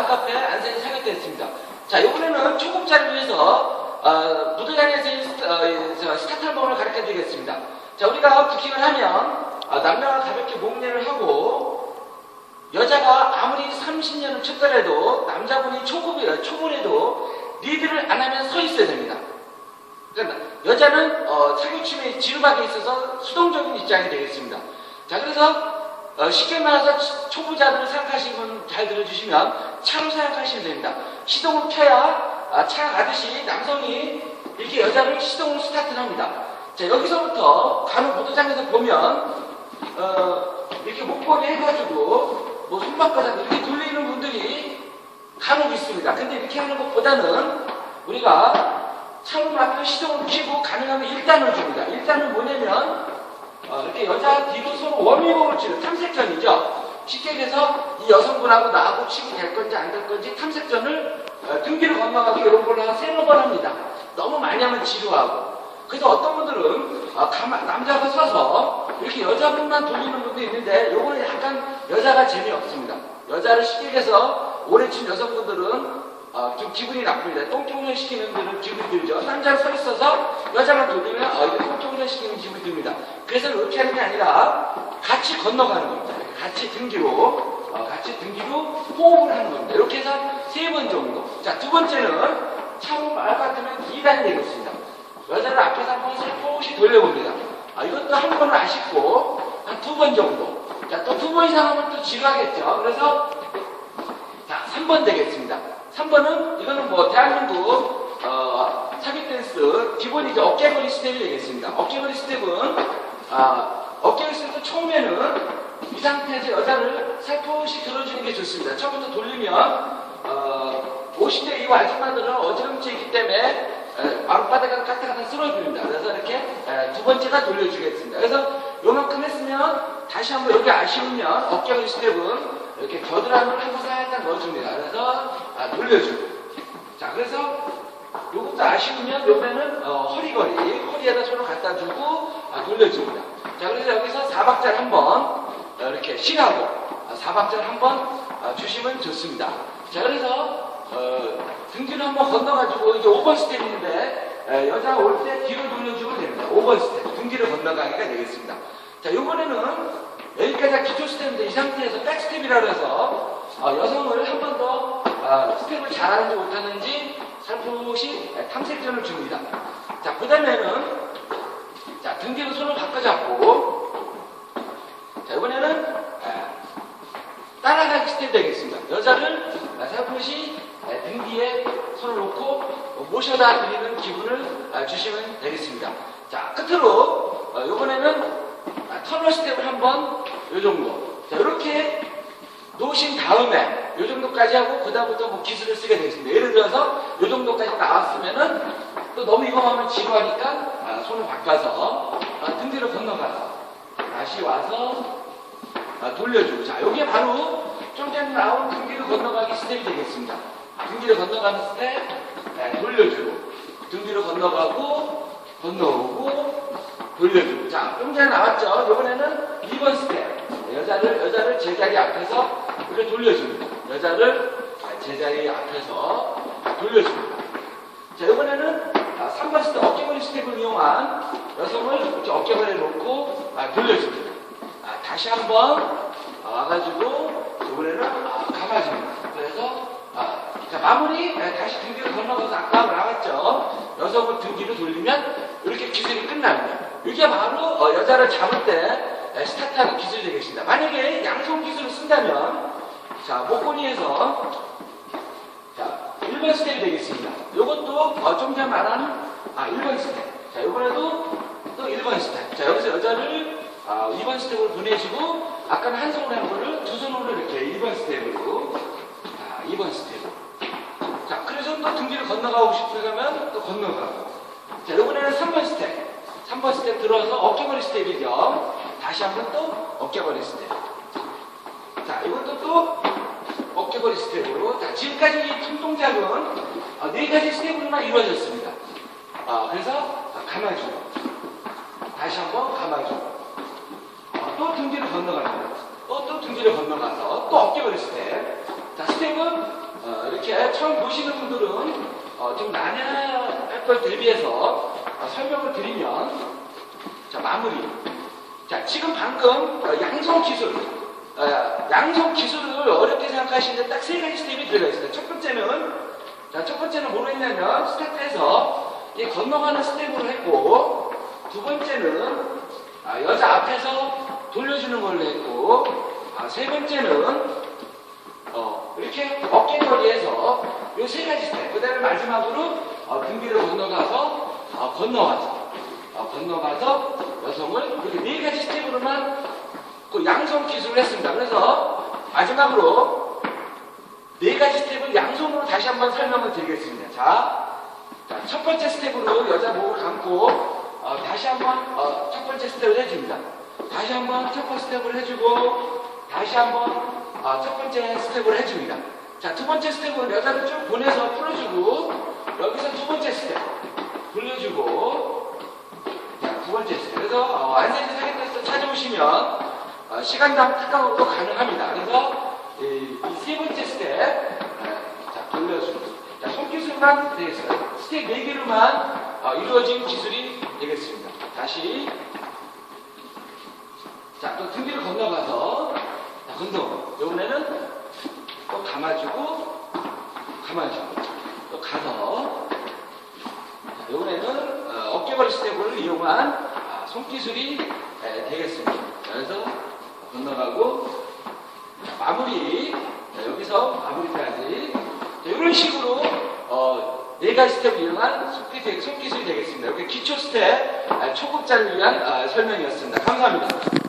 맘카페 안생이 사격됐습니다. 자, 이번에는 초급자를 위해서 어, 무도장에서 어, 저 스타트 한번을 가르쳐 드리겠습니다. 자, 우리가 부킹을 하면 어, 남자가 가볍게 목례를 하고 여자가 아무리 30년을 쳤더라도 남자분이 초급이라 초보라도 리드를 안 하면 서 있어야 됩니다. 그러니까 여자는 어, 사교침에 지루하게 있어서 수동적인 입장이 되겠습니다. 자, 그래서 어, 쉽게 말해서 초보자들 생각하시는 분 잘 들어주시면 차로 생각하시면 됩니다. 시동을 켜야 아, 차 가듯이 남성이 이렇게 여자를 시동을 스타트를 합니다. 자, 여기서부터 간혹 모도장에서 보면 어, 이렇게 목걸이 해가지고 뭐 손바닥 이렇게 돌리는 분들이 간혹 있습니다. 근데 이렇게 하는 것보다는 우리가 차로 앞에 시동을 켜고 가능하면 1단을 줍니다. 1단은 뭐냐면 어, 이렇게 여자 뒤로 서로 워밍업을 치는 탐색전이죠. 쉽게 얘기해서 이 여성분하고 나하고 치고 될 건지 안 될 건지 탐색전을 어, 등기를 건너가고 이런 걸로 한 세네 번 합니다. 너무 많이 하면 지루하고. 그래서 어떤 분들은 어, 가만, 남자가 서서 이렇게 여자분만 돌리는 분도 있는데 요거는 약간 여자가 재미없습니다. 여자를 쉽게 얘기해서 오래 친 여성분들은 어, 좀 기분이 나쁩니다. 똥통을 시키는 분은 기분이 들죠. 남자가 서 있어서 여자가 돌리면 어, 이거 똥통을 시키는 기분이 듭니다. 그래서 이렇게 하는 게 아니라 같이 건너가는 겁니다. 같이 등 뒤로 어, 같이 등 뒤로 호흡을 하는 겁니다. 이렇게 해서 세 번 정도. 자, 두 번째는 차로 말 같으면 2단 되겠습니다. 여자를 앞에서 한번 살포시 돌려봅니다. 아, 이것도 한 번은 아쉽고 한 두 번 정도. 자, 또 두 번 이상 하면 또 지루하겠죠. 그래서 자, 3번 되겠습니다. 3번은 이거는 뭐 대한민국 어, 사교 댄스 기본이죠. 어깨걸이 스텝이 되겠습니다. 어깨걸이 스텝은 아, 어깨거리 스텝도 처음에는 이 상태에서 여자를 살포시 들어주는 게 좋습니다. 처음부터 돌리면 어, 50대 이후 아줌마들은 어지럼증이 있기 때문에 마룻바닥을 까딱까딱 쓸어줍니다. 그래서 이렇게 에, 두 번째가 돌려주겠습니다. 그래서 요만큼 했으면 다시 한번 여기 아쉬우면 어깨거리 스텝은 이렇게 겨드랑이를 한번 살짝 넣어줍니다. 그래서 아, 돌려주고. 자, 그래서 요것도 아쉬우면 요면은 어, 허리걸이, 허리에다 손을 갖다 주고 아, 돌려줍니다. 자, 그래서 여기서 사박자를 한번 어, 이렇게 쉬하고 아, 사박자를 한번 아, 주시면 좋습니다. 자, 그래서 어, 등뒤를 한번 건너가지고 이제 5번 스텝인데 에, 여자 올 때 뒤로 돌려주면 됩니다. 5번 스텝, 등뒤를 건너가기가 되겠습니다. 자, 요번에는 여기까지 기초 스텝인데 이 상태에서 백스텝이라 해서 어, 여성을 한 번 더 어, 스텝을 잘하는지 못하는지 살포시 탐색전을 줍니다. 자, 그 다음에는 자, 등 뒤로 손을 바꿔 잡고 자, 이번에는 에, 따라가기 스텝 되겠습니다. 여자를 살포시 등 뒤에 손을 놓고 모셔다 드리는 기분을 아, 주시면 되겠습니다. 자, 끝으로 어, 이번에는 아, 터널 스텝을 한번 요 정도. 자, 이렇게 놓으신 다음에 요 정도까지 하고 그다음부터 뭐 기술을 쓰게 되겠습니다. 예를 들어서 요 정도까지 나왔으면은 또 너무 이거 하면 지루하니까 아, 손을 바꿔서 아, 등 뒤로 건너가서 다시 와서 아, 돌려주고 자, 요게 바로 좀 전에 나온 등 뒤로 건너가기 스텝이 되겠습니다. 등 뒤로 건너가는 스텝 네, 돌려주고 등 뒤로 건너가고 건너오고 돌려주고 자, 좀 전에 나왔죠? 이번에는 2번 스텝 여자를 여자를 제자리 앞에서 이렇게 돌려줍니다. 여자를 제자리 앞에서 돌려줍니다. 자, 이번에는 3번 스텝 어깨걸이 스텝을 이용한 여성을 이렇게 어깨걸이에 놓고 아, 돌려줍니다. 아, 다시 한번 와가지고 이번에는 아, 감아줍니다. 그래서 아, 자, 마무리 네, 다시 등 뒤로 건너가서 아까 나왔죠. 여성을 등 뒤로 돌리면 이렇게 기술이 끝납니다. 이게 바로 어, 여자를 잡을 때 네, 스타트하는 기술이 되겠습니다. 만약에 양손 기술을 쓴다면 자 목걸이에서 자 1번 스텝이 되겠습니다. 이것도 어, 좀 전에 말한 아 1번 스텝. 자 이번에도 또 1번 스텝. 자 여기서 여자를 아, 2번 스텝으로 보내주고 아까는 한 손으로 한 거를 두 손으로 이렇게 1번 스텝으로 자 2번 스텝으로 자 그래서 또 등뒤를 건너가고 싶으면 또 건너가고 자 이번에는 3번 스텝 3번 스텝 들어서 어깨걸이 스텝이죠. 다시 한번 또 어깨걸이 스텝. 자, 이것도 또 어깨걸이 스텝으로. 자, 지금까지 이 손동작은 어, 네 가지 스텝으로만 이루어졌습니다. 어, 그래서 어, 감아주고, 다시 한번 감아주고, 어, 또 등뒤를 건너가는 또또 등뒤를 건너가서 또 어깨걸이 스텝. 자, 스텝은 어, 이렇게 처음 보시는 분들은 어, 좀 난해할 걸 대비해서 어, 설명을 드리면 자 마무리. 자 지금 방금 어, 양손 기술, 어, 양손 기술을 어렵게 생각하시는데 딱 세 가지 스텝이 들어가 있습니다. 첫 번째는 자 첫 번째는 뭐로 했냐면 스타트에서 이 건너가는 스텝으로 했고 두 번째는 아, 여자 앞에서 돌려주는 걸로 했고 아, 세 번째는 어, 이렇게 어깨거리에서 요 세 가지 스텝. 그 다음에 마지막으로 어, 등 뒤로 건너가서 어, 건너가서 어, 건너가서 여성을 이렇게 네 가지 스텝으로만 그 양성 기술을 했습니다. 그래서 마지막으로 네 가지 스텝을 양성으로 다시 한번 설명을 드리겠습니다. 자, 자, 첫 번째 스텝으로 여자 목을 감고 어, 다시 한번 어, 첫 번째 스텝을 해줍니다. 다시 한번 첫 번째 스텝을 해주고 다시 한번 어, 첫 번째 스텝을 해줍니다. 자, 두 번째 스텝은 여자를 쭉 보내서 풀어주고 여기서 두 번째 스텝 돌려주고 자, 두 번째 스텝. 그래서 어, 사기에서 찾아오시면 어, 시간당 특강으로 가능합니다. 그래서 이세 번째 스텝 에, 자, 돌려주고 자, 손기술만 되겠어요. 스텝 4개로만 어, 이루어진 기술이 되겠습니다. 다시 자, 또 등 뒤로 건너가서 자, 건너. 이번에는 또 감아주고 감아주고 또 가서 자, 이번에는 어, 어깨걸이 스텝을 이용한 아, 손기술이 에, 되겠습니다. 그래서 건너가고 자, 마무리 자, 여기서 마무리까지 자, 이런 식으로 어, 네 가지 스텝을 이용한 손기술이, 되겠습니다. 이렇게 기초 스텝 아, 초급자를 위한 아, 설명이었습니다. 감사합니다.